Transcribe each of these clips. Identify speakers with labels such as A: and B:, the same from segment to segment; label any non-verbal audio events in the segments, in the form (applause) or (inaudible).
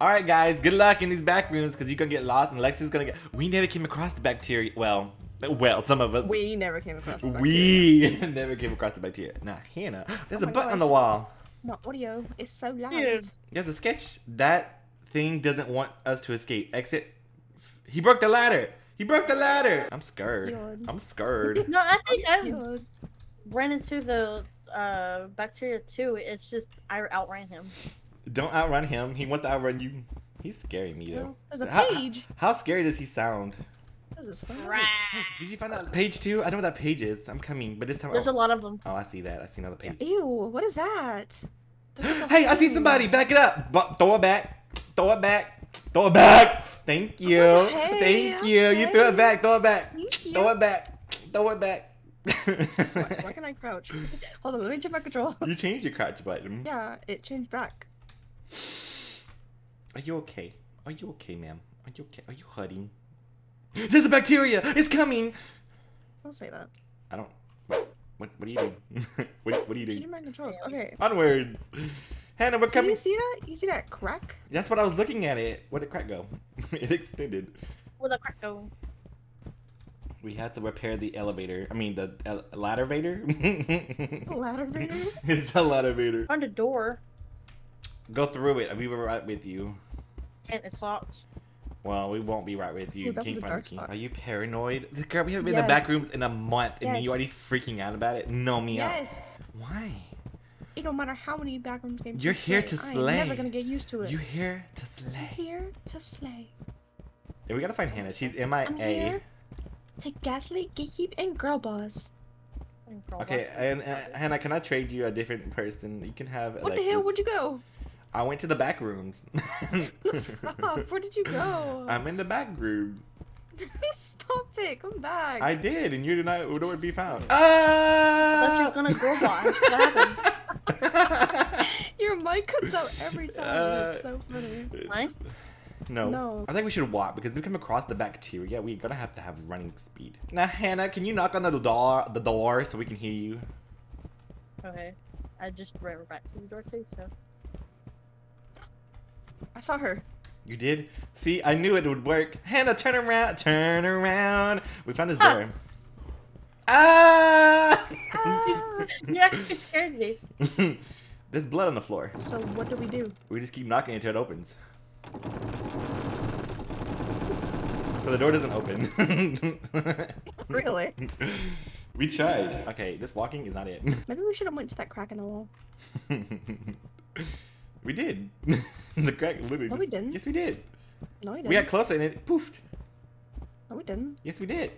A: All right, guys, good luck in these back rooms because you're gonna get lost and Lexi's gonna get. We never came across the bacteria. Well, well, some of us.
B: We never came across the bacteria.
A: We (laughs) never came across the bacteria. Now, Hannah, there's
B: Oh
A: a
B: my
A: button
B: God.
A: on the wall.
B: No, audio is so loud.
C: Dude.
A: There's a sketch. That thing doesn't want us to escape. Exit. He broke the ladder. He broke the ladder. I'm scared. I'm scared.
C: No, I think I
B: Good.
C: ran into the uh, bacteria too. It's just I outran him.
A: Don't outrun him. He wants to outrun you. He's scaring me though.
B: There's a page.
A: How scary does he sound?
B: There's a slide.
A: Did you find that page two? I don't know what that page is. I'm coming, but this time.
C: There's a lot of them.
A: Oh, I see that. I see another page.
B: Ew, what is that? There's like a
A: Hey, I see somebody. Back it up. Bu- throw it back. Throw it back. Throw it back. Thank oh, you.
B: Oh, hey,
A: Thank you. You threw it back. Throw it back.
B: Thank you.
A: Throw it back. Throw it back.
B: Why, why can I crouch? (laughs) Hold on, let me check my controls.
A: you changed your crouch button.
B: Yeah, it changed back.
A: Are you okay? Are you okay, ma'am? Are you okay? Are you hurting? There's a bacteria. It's coming.
B: Don't say that.
A: I don't. What? What, what are you doing? (laughs) what, what are you
B: Change
A: doing?
B: my controls. Okay.
A: Onwards. Hannah, we're
B: So
A: coming.
B: you see that? You see that crack?
A: That's what I was looking at it. Where did crack go? (laughs) it extended.
C: With a crack go.
A: We had to repair the elevator. I mean, the ele- ladder vader. (laughs)
B: Ladder vader?
A: it's a ladder vader.
C: Found a door
A: Go through it. We were right with you.
C: and it's locked.
A: Well, we won't be right with you.
B: Ooh, that
A: King
B: was a dark spot.
A: Are you paranoid? Girl, we haven't been in the back rooms in a month, and
B: Yes.
A: you already freaking out about it. No, me out.
B: Yes.
A: Why?
B: It don't matter how many backrooms games
A: You're
B: you
A: here
B: play,
A: to
B: I
A: slay.
B: am never gonna get used to it.
A: You're here to
B: I'm
A: slay?
B: here to slay.
A: Yeah, we gotta find Hannah. She's
B: I'm
A: MIA.
B: here to gaslight, gatekeep, and girl boss.
C: And girl
A: Okay,
C: boss.
A: and uh, Hannah, can I trade you a different person? You can have.
B: What the hell? Where'd you go?
A: I went to the back rooms. (laughs)
B: Stop. Where did you go?
A: I'm in the back rooms. (laughs)
B: Stop it. Come back.
A: I did, and you did not know where to be found.
C: I thought you were gonna girl boss. What happened? (laughs)
B: Your mic cuts out every time.
A: Uh,
B: That's so funny.
C: Mine?
A: No.
B: No.
A: I think we should walk because we come across the bacteria. We're gonna have to have running speed. Now, Hannah, can you knock on the door, the door, so we can hear you?
C: Okay. I just ran back to the door too, so.
B: I saw her.
A: You did? See, I knew it would work. Hannah, turn around, turn around. We found this door. Ah!
B: Ah.
C: You actually (laughs) scared me. (laughs)
A: There's blood on the floor.
B: so what do we do?
A: We just keep knocking until it opens. So the door doesn't open. (laughs)
B: Really?
A: we tried. Okay, this walking is not it.
B: Maybe we should have went to that crack in the wall.
A: We did. (laughs) the crack literally.
B: No, we didn't.
A: Yes, we did.
B: No, we didn't.
A: We got closer and it poofed.
B: No, we didn't.
A: Yes, we did.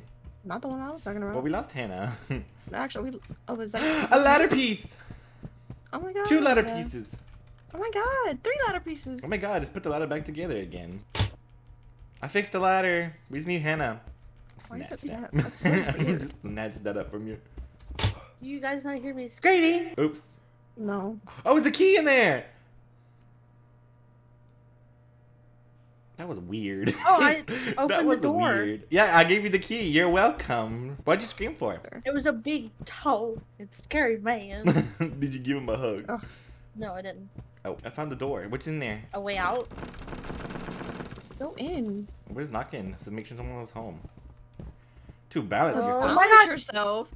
B: Not the one I was talking about.
A: Well, we lost Hannah. (laughs)
B: Actually, we. Oh, was that? (gasps)
A: a ladder piece.
B: Oh my god.
A: Two ladder pieces.
B: Oh my god, three ladder pieces.
A: Oh my god, let's put the ladder back together again. I fixed the ladder. We just need Hannah.
B: Why
A: Snatch that.
B: that? (laughs) That's so weird.
A: just snatch that up from you.
C: You guys not hear me screaming?
A: Oops.
B: No.
A: Oh, it's a key in there. That was weird.
C: Oh, I (laughs)
A: that
C: opened the
A: was
C: door.
A: weird. Yeah, I gave you the key. You're welcome. Why'd you scream for?
C: It was a big toe. It's scary, man. (laughs)
A: Did you give him a hug?
B: Oh.
C: no, I didn't.
A: Oh, I found the door. What's in there?
C: A way out?
B: Go in.
A: Where's knocking? So make sure someone was home. To balance
C: Oh
A: yourself.
C: my
B: Balance
C: God.
B: yourself.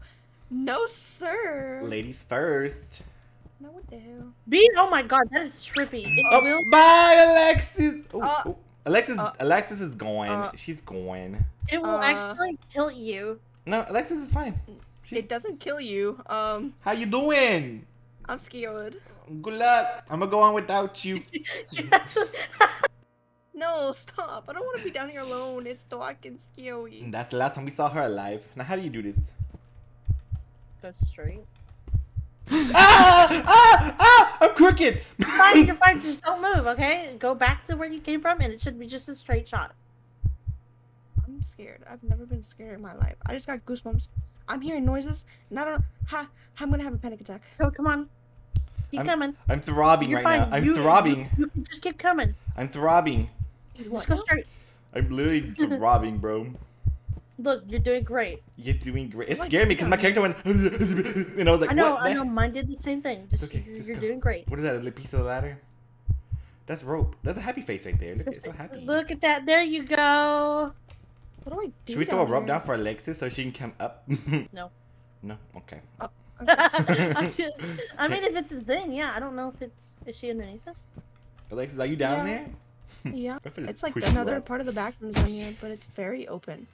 B: No, sir.
A: Ladies first.
B: No, what the hell?
C: B? Oh my god, that is trippy. It
A: Oh,
C: will.
A: bye, Alexis. Oh,
B: Uh,
A: oh. Alexis,
B: uh,
A: Alexis is going.
B: uh,
A: She's going.
C: It will
B: uh,
C: actually kill you.
A: No, Alexis is fine. She's,
B: It doesn't kill you. Um,
A: How you doing?
B: I'm scared.
A: Good luck. I'm gonna go on without you. (laughs)
C: You (laughs)
B: No, stop. I don't want to be down here alone. It's dark and scary.
A: That's the last time we saw her alive. Now, how do you do this?
C: Go straight.
A: Ah! Ah! Ah! I'm crooked.
C: Fine, you're fine. Just don't move, okay? Go back to where you came from, and it should be just a straight shot.
B: I'm scared. I've never been scared in my life. I just got goosebumps. I'm hearing noises, and I don't know how, how I'm gonna have a panic attack.
C: Oh, come on. Keep
A: I'm-
C: coming.
A: I'm throbbing
C: You're
A: right
C: fine.
A: now. I'm
C: You-
A: throbbing.
C: You, you just keep coming.
A: I'm throbbing.
C: Just go straight.
A: I'm literally (laughs) throbbing, bro.
C: Look, you're doing great.
A: You're doing great. It
B: Oh my
A: scared me because my character went, (laughs) and I was like,
C: I know,
A: what?
C: I
A: the
C: know. Mine did the same thing. Just,
A: okay,
C: you're,
A: just
C: you're
A: go.
C: doing great.
A: What is that? A piece of the ladder? That's rope. That's a happy face right there. Look, it's so happy.
C: Look at that. There you go.
B: What do I do?
A: Should we throw a rope down for Alexis so she can come up? (laughs)
C: No.
A: No. Okay.
C: Oh, (laughs) I'm I mean, if it's a thing, yeah. I don't know if it's. Is she underneath us?
A: Alexis, are you down
B: Yeah.
A: there?
B: Yeah.
A: What if I just
B: It's like
A: push you
B: another part of the back room on here, but it's very open.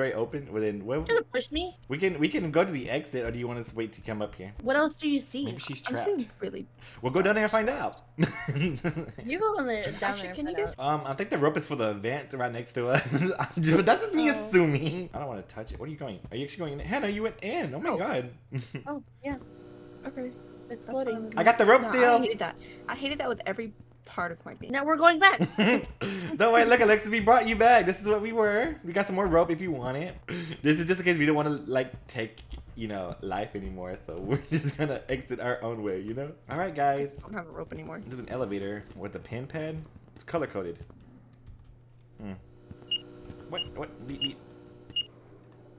A: Very open. Well, then, well,
C: You gonna push me?
A: we can we can go to the exit, or do you want us to wait to come up here?
C: What else do you see?
A: Maybe she's
B: I'm
A: trapped.
B: seeing really.
A: We'll go down there and find out. (laughs)
C: You go in there down
B: Actually,
C: there.
B: can you
C: find
B: guys-
A: um, I think the rope is for the vent right next to us. (laughs) But that's just me
B: Oh.
A: assuming. I don't want to touch it. What are you going? Are you actually going in? Hannah, you went in. Oh my
B: Oh.
A: god.
C: Oh yeah,
B: Okay.
C: it's
B: That's
C: loading.
B: fine.
A: I got the rope
B: No, I hated that. I hated that with every part of my being.
C: Now we're going back. (laughs)
A: Don't worry, look, Alexis, we brought you back. This is what we were. We got some more rope if you want it. This is just in case we don't want to like take, you know, life anymore. So (laughs) we're just gonna exit our own way, you know. All right, guys.
B: I
A: guys.
B: don't have a rope anymore.
A: There's an elevator with a pin pad. It's color coded. Hmm. What? What? Beep, beep.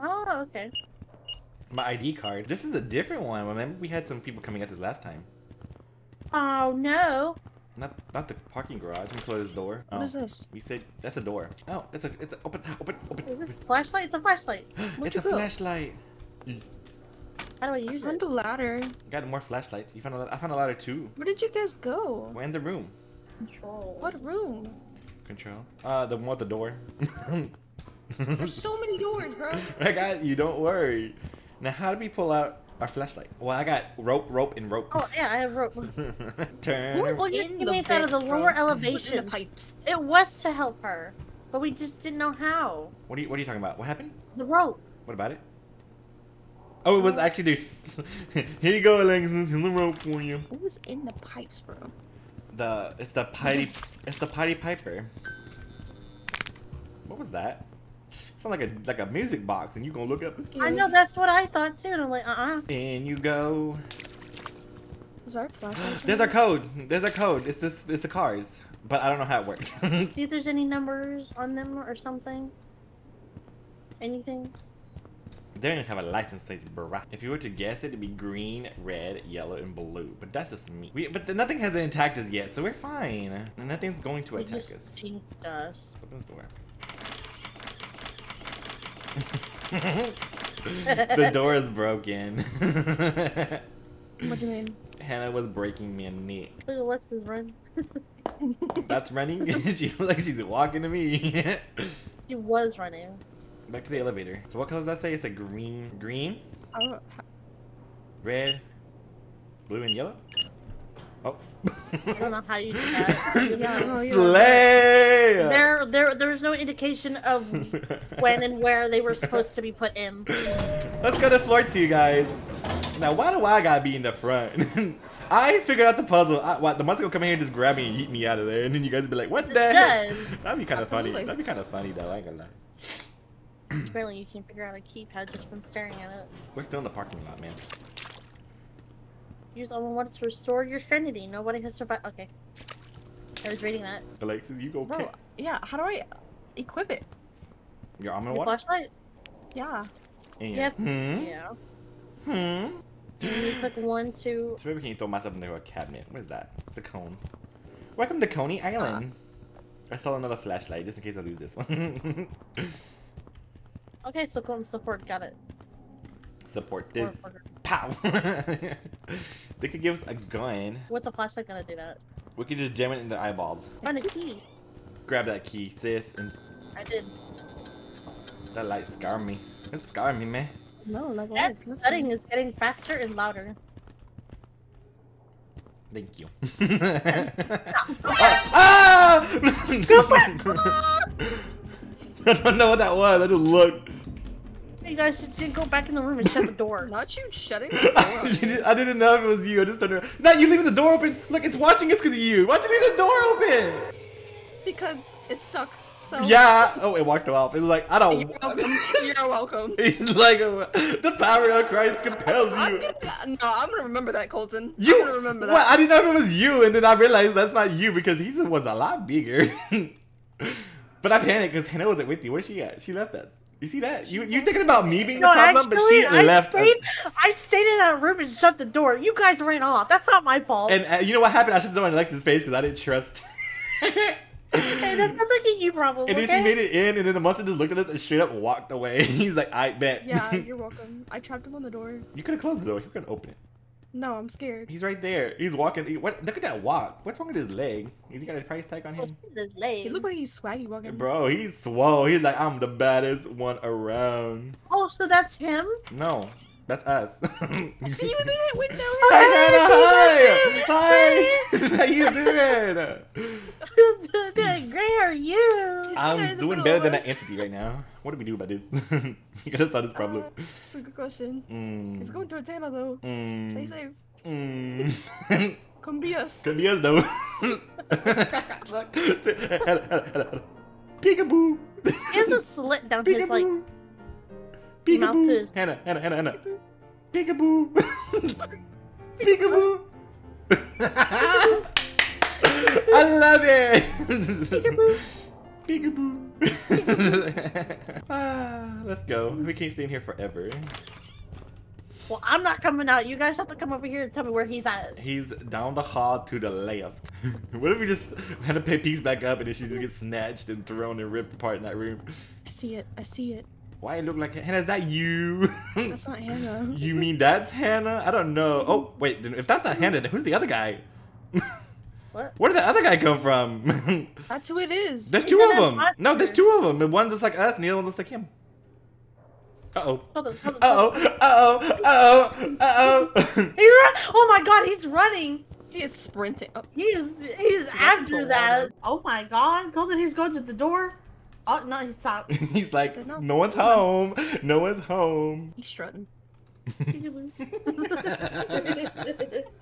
C: Oh okay.
A: My ID card. This is a different one. Remember, we had some people coming at this last time.
C: Oh no.
A: Not, not the parking garage. Let me close this door.
B: What
A: oh.
B: is this?
A: We said that's a door. Oh, it's a, it's a open, open, open.
C: Is this a flashlight? It's a flashlight. (gasps)
A: it's
B: Where'd
A: a
B: go?
A: flashlight.
C: How do I
B: I
C: use
B: found
C: it?
B: a ladder.
A: Got more flashlights. You found a, I found a ladder too.
B: Where did you guys go?
A: We're in the room.
C: Control.
B: What room?
A: Control. Uh, the one with the door. (laughs)
B: There's so many doors, bro. (laughs)
A: I got you. Don't worry. Now, how do we pull out our flashlight? Well, I got rope, rope, and rope.
C: Oh yeah, I have rope. (laughs)
A: Turn.
B: Who
A: around.
B: is
C: Well, you
B: in
C: you
B: the
C: made it out of the
B: vents, bro?
C: lower elevation.
B: the pipes.
C: It was to help her, but we just didn't know how.
A: What are you What are you talking about? What happened?
C: The rope.
A: What about it? Oh, it was actually there's. (laughs) Here you go, Alexis. Here's the rope for you.
B: Who was in the pipes, bro?
A: The it's the Piety it's the Piety Piper. What was that? Sound like a like a music box, and you gonna look up.
C: I know that's what I thought too, and I'm like, uh uh
A: And you go.
B: Was our flashlight?
A: There's our code. There's our code. It's this. It's the cars, but I don't know how it works. (laughs)
C: See if there's any numbers on them or something. Anything?
A: they don't even have a license plate, bruh. If you were to guess it, it'd be green, red, yellow, and blue. But that's just me. We, but nothing has attacked us yet, so we're fine. Nothing's going to
C: They
A: attack
C: just
A: us.
C: jinxed us.
A: Door. (laughs) the door is broken. (laughs)
B: What do you mean?
A: Hannah was breaking me a neck.
C: Look at Alexis run. (laughs)
A: That's running. she looks like she's walking to me.
C: She was running.
A: Back to the elevator. So what color does that say? It's a green, green,
B: Oh,
A: red, blue, and yellow. Oh.
C: I don't know how you do that. (laughs) Yeah, I don't know, you're-
A: Slay!
C: There, there, there was no indication of when and where they were supposed to be put in.
A: Let's go to floor two, guys. Now, why do I gotta be in the front? (laughs) I figured out the puzzle. I, what, the monster gonna come in here and just grab me and eat me out of there, and then you guys be like, "What
C: It's
A: the heck?" That'd be kind of funny. That'd be kind of funny, though. I ain't gonna lie.
C: Apparently, you can figure out a keypad just from staring at it.
A: We're still in the parking lot, man.
C: Use all wanted to restore your sanity. Nobody has survived. Okay. I was reading that.
A: Alexis, you go
B: bro.
A: kick
B: Yeah. How do I equip it?
A: your arm in
C: Your
A: water.
C: flashlight?
B: Yeah.
A: And
C: Yep.
A: Hmm.
C: Yeah.
A: Hmm.
C: And you click one, two.
A: So maybe we can throw myself into a cabinet. What is that? It's a cone. Welcome to Coney Island. I saw another flashlight just in case I lose this one. (laughs)
C: Okay, so go and support. Got it.
A: Support
C: Or-
A: this.
C: or-
A: Pow! (laughs) they could give us a gun.
C: What's a flashlight gonna do that?
A: We could just jam it in their eyeballs.
C: Find a key.
A: Grab that key, sis, and
C: I did.
A: that light scarred me. It scarred me, man.
B: No, like
C: That
B: what?
C: setting is getting faster and louder.
A: Thank you. (laughs) (laughs) ah!
C: Go!
A: I don't know what that was. I just looked.
C: You guys just didn't go back in the room and shut the door. (laughs)
B: Not you shutting the (laughs) door.
A: Did- I didn't know if it was you. I just turned around. No, you leaving the door open. Look, it's watching us because of you. Why'd you leave the door open?
B: because it's stuck. So
A: Yeah. Oh, it walked off. It was like I don't.
B: You're welcome. You're welcome. (laughs)
A: He's like the power of Christ compels
B: I'm
A: you.
B: gonna, no, I'm gonna remember that, Colton.
A: You
B: I'm gonna remember that.
A: Well, I didn't know if it was you, and then I realized that's not you because he was a lot bigger. but I panicked because Hannah wasn't with you. Where's she at? She left us. You see that? You you thinking about me being
C: No,
A: the problem, but she
C: I
A: left.
C: stayed, I stayed in that room and shut the door. You guys ran off. That's not my fault.
A: And uh, you know what happened? I shut the door in Alexa's face because I didn't trust. (laughs)
C: hey, that sounds like a you problem.
A: And then she made it in, and then the monster just looked at us and straight up walked away. (laughs) He's like, I bet.
B: Yeah, (laughs) you're welcome. I trapped him on the door.
A: you could have closed the door. You could have opened it.
B: No, I'm scared.
A: He's right there. He's walking. he- what? Look at that walk. What's wrong with his leg? He's got a price tag on him?
C: His leg.
B: He looked like he's swaggy walking.
A: Bro, he's swole. He's like, I'm the baddest one around.
C: Oh, so that's him?
A: No, that's us. (laughs) (laughs)
B: See you in the window.
A: Hi, Hannah. Hi. Hi. (laughs) How you doing?
C: Great, how are you?
A: I'm doing better than an entity right now. What do we do about this? (laughs) you gotta solve this problem.
B: Uh, That's a good question.
A: Mm.
B: It's going towards Hannah though.
A: Mm.
B: Stay safe.
A: Mm. (laughs)
B: Come be us.
A: Could be us though. Look. (laughs) Peekaboo.
C: He has a slit down his like.
A: Peekaboo.
C: mouth to his-
A: Hannah, Hannah, Hannah, Hannah. Peekaboo. Peekaboo. I love it.
C: Peekaboo.
A: Peekaboo. (laughs) ah, let's go. We can't stay in here forever.
C: Well, I'm not coming out. You guys have to come over here and tell me where he's at.
A: He's down the hall to the left. (laughs) what if we just had to pay peace back up and then she just gets snatched and thrown and ripped apart in that room?
B: I see it. I see it.
A: Why it look like Hannah? Is that you? (laughs)
B: That's not Hannah.
A: you mean that's Hannah? I don't know. Oh wait, if that's not Hannah, then who's the other guy?
C: What?
A: Where did the other guy come from? (laughs)
B: That's who it is.
A: there's
C: He's
A: two of them. No, there's two of them. And one looks like us, and the other one looks like him. Uh oh.
C: Hold on, hold on, Uh-oh.
A: Uh oh. Uh oh. Uh oh. (laughs)
C: He run- oh my god, he's running.
B: He is sprinting. Oh,
C: He's he's
B: got
C: after that.
B: water.
C: Oh my god, Golden, he's going to the door. Oh no, he stopped. (laughs)
A: He's like,
B: said no.
A: no one's home. No one's home.
B: he's strutting.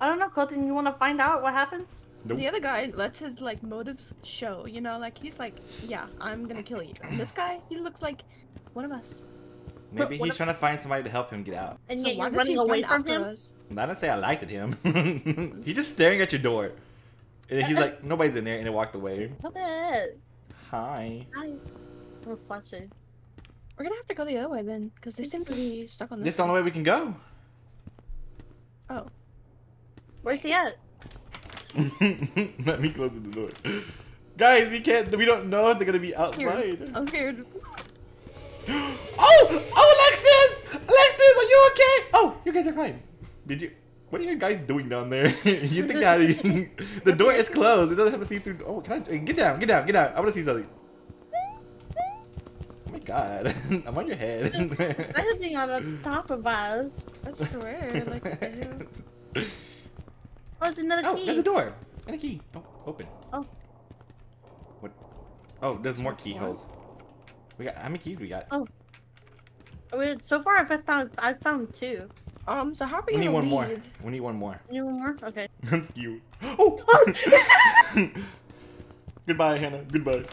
C: I don't know, Colton. You want to find out what happens?
A: Nope.
B: The other guy lets his like motives show. You know, like he's like, yeah, I'm gonna kill you. And this guy, he looks like one of us.
A: Maybe
C: What
A: he's
C: if-
A: trying to find somebody to help him get out.
C: And
B: so
C: yet you're running away from him.
B: us?
A: I didn't say I liked him. (laughs) he's just staring at your door. And he's like, nobody's in there, and it walked away.
C: What the heck?
A: Hi.
C: Hi. Reflection.
B: We're gonna have to go the other way then, because they seem to be stuck on
A: This
B: this.
A: is the only way we can go.
B: Oh,
C: Where's he at? (laughs)
A: Let me close the door. Guys, we can't. We don't know if they're gonna be
B: here.
A: outside.
B: I'm scared. (gasps)
A: Oh! Oh, Alexis! Alexis, are you okay? Oh, you guys are fine. Did you? What are you guys doing down there? (laughs) you think that (laughs) the door is closed? It doesn't have a see-through. Oh, can I get down? Get down! Get down! I want to see something. Oh my god! I'm on your head.
C: Have being on the top of us.
B: I swear, like, what the hell?
C: Oh, there's another
A: oh,
C: key.
A: there's a door and a key. Oh, open.
C: Oh.
A: What? Oh, there's more keyholes. We got how many keys we got?
C: Oh. Wait, So far, I've found I've found two.
B: Um, so how are we
A: we need
B: gonna
A: one more. We need one more.
C: You one more? Okay. (laughs)
A: That's cute. Oh! (laughs) (laughs) Goodbye, Hannah. Goodbye.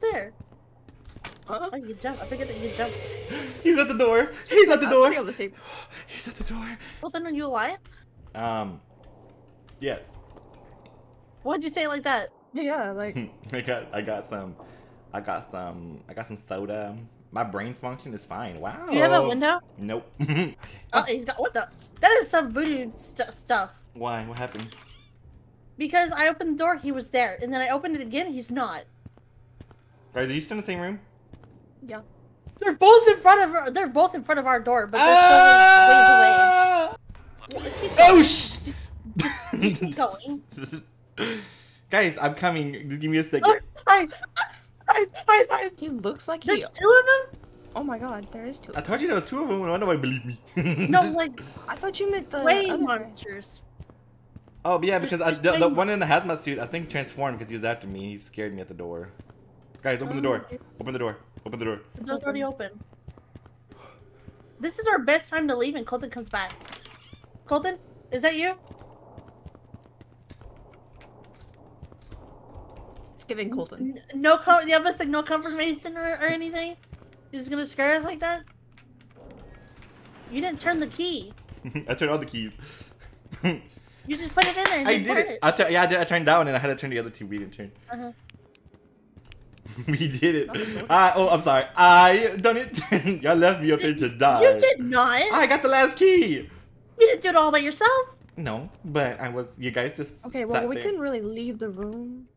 C: There.
B: Huh?
C: Oh, you jump. I forget that you jump. (gasps)
A: He's at the door. He's at the
B: I'm
A: door.
B: on the table. (gasps)
A: He's at the door.
C: Well, then are you alive?
A: Um. Yes.
C: Why'd you say it like that?
B: Yeah, like (laughs)
A: I got. I got some. I got some. I got some soda. My brain function is fine. Wow.
C: Do you have a window?
A: Nope. (laughs)
C: Oh, he's got what the? That is some voodoo st- stuff.
A: Why? What happened?
C: Because I opened the door, he was there, and then I opened it again, he's not.
A: Guys, are you still in the same room?
B: Yeah.
C: They're both in front of our, they're both in front of our door, but they're still ways, ways away.
A: Ah! Oh sh!
C: Keep (laughs) going.
A: Guys, I'm coming. Just give me a second. (laughs)
C: I, I, I, I,
B: He looks like
C: there's
B: he.
C: two of them.
B: Oh my god, there is two.
A: I told you there was two of them. Why nobody believe me? (laughs)
C: No, like
B: I thought you meant the
C: way
B: other
C: monsters.
A: Oh, but yeah, because I, the, the one in the hazmat suit, I think transformed because he was after me. He scared me at the door. Guys, open the door.
C: Oh,
A: Open the door. Open the door.
C: The door's already open. This is our best time to leave, and Colton comes back. Colton, is that you?
B: It's giving Colton.
C: N- No, co- you have us like no confirmation or, or anything. You're just gonna scare us like that? You didn't turn the key. (laughs)
A: I turned all the keys.
C: You just put it in there. And
A: I
C: didn't
A: did
C: turn
A: it. I yeah, I did. I turned that one and I had to turn the other two. We didn't turn.
C: Uh-huh. (laughs)
A: we did it.
B: Nothing.
A: I, oh, I'm sorry. I done it. (laughs) Y'all left me up there to die.
C: You did not.
A: I got the last key.
C: You didn't do it all by yourself.
A: No, but I was. You guys just.
B: Okay, well
A: sat
B: we
A: there.
B: couldn't really leave the room.